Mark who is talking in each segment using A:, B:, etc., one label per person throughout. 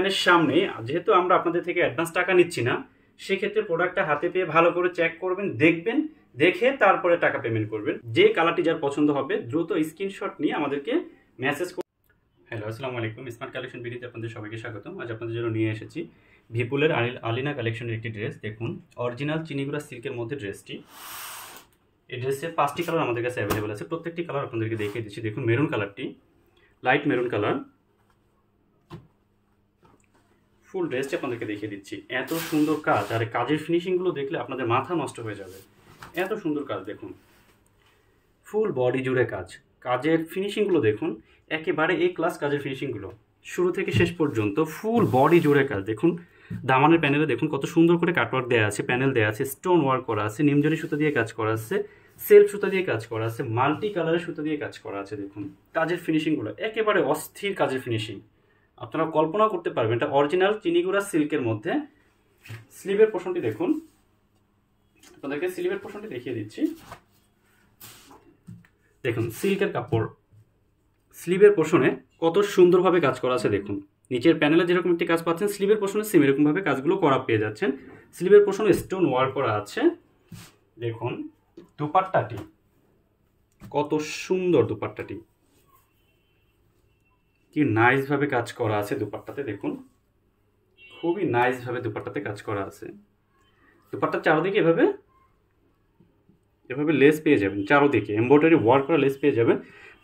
A: মানে সামনে, যেহেতু আমরা আপনাদের থেকে অ্যাডভান্স টাকা নিচ্ছি না, সেক্ষেত্রে প্রোডাক্টটা হাতে পেয়ে ভালো করে চেক করবেন, দেখবেন, দেখে তারপরে টাকা পেমেন্ট করবেন। যে কালারটি যার পছন্দ হবে, দ্রুত স্ক্রিনশট নিয়ে আমাদেরকে মেসেজ করুন হ্যালো আসসালামু আলাইকুম। স্মার্ট কালেকশন ভিডিওতে আপনাদের সবাইকে স্বাগতম। আজ আপনাদের জন্য নিয়ে এসেছি ভিপুলের আলিনা কালেকশনের একটি ড্রেস দেখুন অরিজিনাল চিনিগুড়া সিল্কের মধ্যে ড্রেসটি এই ড্রেসের পাঁচটি কালার আমাদের কাছে অ্যাভেলেবেল আছে। প্রত্যেকটি কালার আপনাদেরকে দেখিয়ে দিচ্ছি। দেখুন মেরুন কালারটি লাইট মেরুন কালার ফুল ড্রেসটি আপনাদেরকে দেখিয়ে দিচ্ছি। এত সুন্দর কাজ, আর কাজের ফিনিশিংগুলো দেখলে আপনাদের মাথা নষ্ট হয়ে যাবে। এত সুন্দর কাজ, দেখুন। ফুল বডি জুড়ে কাজ। কাজের ফিনিশিংগুলো দেখুন, একেবারে এ ক্লাস কাজের ফিনিশিংগুলো শুরু থেকে শেষ পর্যন্ত ফুল বডি জুড়ে কাজ, দেখুন। দামানের প্যানেলে দেখুন কত সুন্দর করে কাটওয়ার্ক দেওয়া আছে প্যানেল দেওয়া আছে স্টোন ওয়ার্ক করা আছে নিমজনি সুতা দিয়ে কাজ করা আছে সেলফ সুতা দিয়ে কাজ করা আছে মাল্টি কালারের সুতা দিয়ে কাজ করা আছে, দেখুন। কাজের ফিনিশিংগুলো একেবারে অস্থির কাজের ফিনিশিং আপনারা কল্পনা করতে পারবেন, এটা অরিজিনাল চিনিগুড়া সিল্কের মধ্যে। স্লিভের পোষণটি দেখুন। আপনাদেরকে স্লিভের পোষণটি দেখিয়ে দিচ্ছি। দেখুন, সিল্কের কাপড়। স্লিভের পোষণে কত সুন্দরভাবে কাজ করা আছে, দেখুন। নিচের প্যানেলে যেরকম একটি কাজ পাচ্ছেন, স্লিভের পোষণে সেম এরকমভাবে কাজগুলো করা পেয়ে যাচ্ছেন। স্লিভের পোষণে স্টোন ওয়ার্ক করা আছে। দেখুন, দুপাট্টাটি। কত সুন্দর দুপাট্টাটি। কি নাইসভাবে কাজ করা আছে দুপাট্টাতে দেখুন। খুবই নাইসভাবে দুপাট্টাতে কাজ করা আছে। দুপাট্টার চারোদিকে এভাবে এভাবে লেস পেয়ে যাবেন, চারোদিকে এম্ব্রয়ডারি ওয়ার্ক করা লেস পেয়ে যাবেন।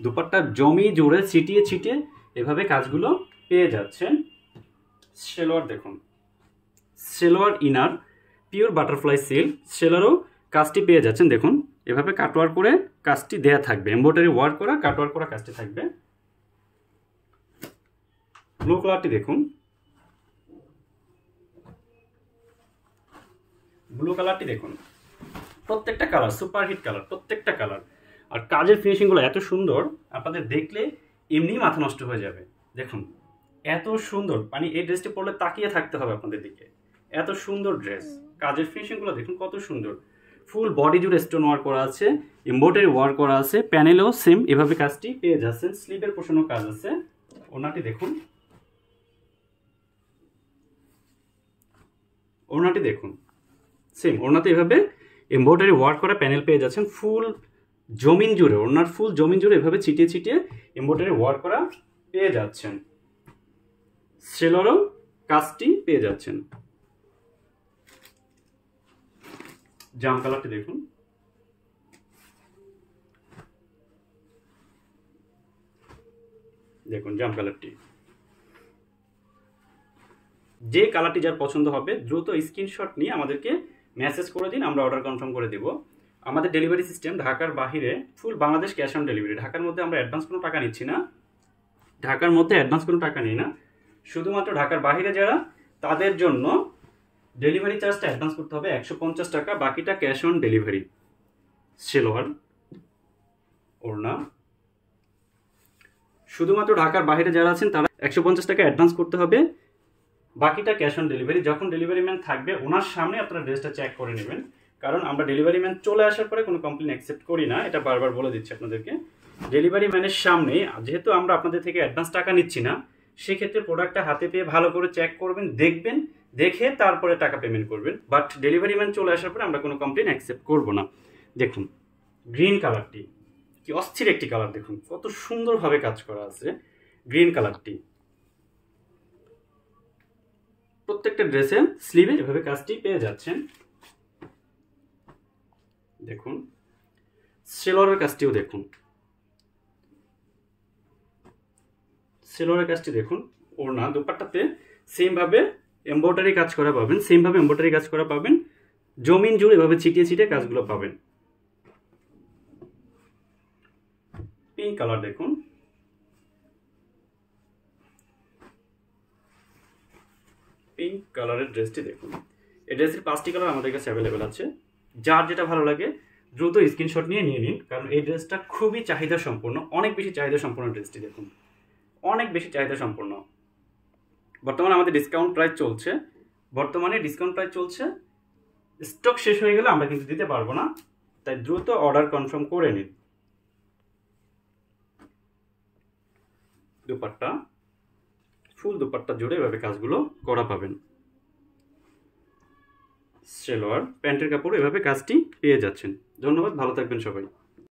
A: দুপাট্টা জমি জুড়ে ছিটিয়ে ছিটিয়ে এভাবে কাজগুলো পেয়ে যাচ্ছেন। সেলোয়ার দেখুন salwar inner pure butterfly silk সেলারও কাজটি পেয়ে যাচ্ছেন। দেখুন, এভাবে কাটওয়ার করে কাজটি দেয়া থাকবে। এম্ব্রয়ডারি ওয়ার্ক করা কাটওয়ার করা কাজটি থাকবে। ব্লু কালারটি দেখুন। ব্লু কালারটি দেখুন। প্রত্যেকটা কালার সুপার হিট কালার, প্রত্যেকটা কালার। আর কাজের ফিনিশিংগুলো এত সুন্দর, আপনাদের দেখলে এমনি মাথা নষ্ট হয়ে যাবে। দেখুন, এত সুন্দর মানে এই ড্রেসটি পরলে তাকিয়ে থাকতে হবে আপনাদের দিকে। এত সুন্দর ড্রেস কাজের ফিনিশিংগুলো দেখুন, কত সুন্দর। ফুল বডি জুড়ে স্টোন ওয়ার্ক করা আছে এম্ব্রয়ডারি ওয়ার্ক করা আছে প্যানেলেও সেম এভাবে কাজটি পেয়ে যাচ্ছেন। স্লিপের পোষণও কাজ আছে। ওনাটি দেখুন। ওড়নাটি দেখুন। সেম ওড়নাতে এভাবে এম্ব্রয়ডারি ওয়ার্ক করা প্যানেল পেয়ে যাচ্ছেন ফুল জমিন জুড়ে, ওড়নার ফুল জমিন জুড়ে এভাবে ছিটিয়ে ছিটিয়ে এম্ব্রয়ডারি ওয়ার্ক করা পেয়ে যাচ্ছেন। সেলরও কাজটি পেয়ে যাচ্ছেন। জাম কালারটি দেখুন। দেখুন জাম কালারটি যে কালারটি যার পছন্দ হবে, দ্রুত স্ক্রিনশট নিয়ে আমাদেরকে মেসেজ করে দিন, আমরা অর্ডার কনফার্ম করে দিব। আমাদের ডেলিভারি সিস্টেম ঢাকার বাহিরে full Bangladesh cash on delivery ঢাকার মধ্যে আমরা অ্যাডভান্স কোনো টাকা নিচ্ছি না। ঢাকার মধ্যে অ্যাডভান্স কোনো টাকা নিই না। শুধুমাত্র ঢাকার বাহিরে যারা, তাদের জন্য ডেলিভারি চার্জটা অ্যাডভান্স করতে হবে একশো পঞ্চাশ টাকা, বাকিটা ক্যাশ অন ডেলিভারি সেলোয়ার, ওড়না। শুধুমাত্র ঢাকার বাইরে যারা আছেন, তারা একশো পঞ্চাশ টাকা অ্যাডভান্স করতে হবে। বাকিটা ক্যাশ অন ডেলিভারি যখন ডেলিভারি ম্যান থাকবে, ওনার সামনে আপনারা ড্রেসটা চেক করে নেবেন। কারণ আমরা ডেলিভারি ম্যান চলে আসার পরে কোনো কমপ্লেন অ্যাকসেপ্ট করি না, এটা বারবার বলে দিচ্ছি আপনাদেরকে। ডেলিভারি ম্যানের সামনে, যেহেতু আমরা আপনাদের থেকে অ্যাডভান্স টাকা নিচ্ছি না, সেক্ষেত্রে প্রোডাক্টটা হাতে পেয়ে ভালো করে চেক করবেন, দেখবেন, দেখে তারপরে টাকা পেমেন্ট করবেন। বাট ডেলিভারি ম্যান চলে আসার পরে আমরা কোনো কমপ্লেন অ্যাকসেপ্ট করব না। দেখুন গ্রিন কালারটি কি অস্থির একটি কালার দেখুন, কত সুন্দরভাবে কাজ করা আছে। গ্রিন কালারটি প্রত্যেকটা ড্রেসে স্লিভে এভাবে কাজটি পেয়ে যাচ্ছেন, দেখুন, সেলোয়ারের কাজটিও দেখুন। সেলোয়ারের কাজটি দেখুন, ওড়না দুপাট্টাতে সেমভাবে এম্ব্রয়ডারি কাজ করা পাবেন সেমভাবে এম্ব্রয়ডারি কাজ করা পাবেন, জমিন জুড়ে এভাবে ছিটিয়ে ছিটিয়ে কাজগুলো পাবেন। পিঙ্ক কালার দেখুন। পিঙ্ক কালারের ড্রেসটি দেখুন। এই ড্রেসের পাঁচটি কালার আমাদের কাছে অ্যাভেলেবেল আছে। যার যেটা ভালো লাগে, দ্রুত স্ক্রিনশট নিয়ে নিয়ে নিন, কারণ এই ড্রেসটা খুবই চাহিদা সম্পূর্ণ অনেক বেশি চাহিদা সম্পূর্ণ ড্রেসটি দেখুন। অনেক বেশি চাহিদা সম্পূর্ণ বর্তমানে আমাদের ডিসকাউন্ট প্রাইস চলছে। বর্তমানে ডিসকাউন্ট প্রাইস চলছে। স্টক শেষ হয়ে গেলে আমরা কিন্তু দিতে পারব না। তাই দ্রুত অর্ডার কনফার্ম করে নিন। দুপাট্টা। ফুল দুপাট্টা জুড়ে এভাবে কাজগুলো করা পাবেন। সেলোয়ার প্যান্টের কাপড় এভাবে কাজটি পেয়ে যাচ্ছেন। ধন্যবাদ, ভালো থাকবেন সবাই।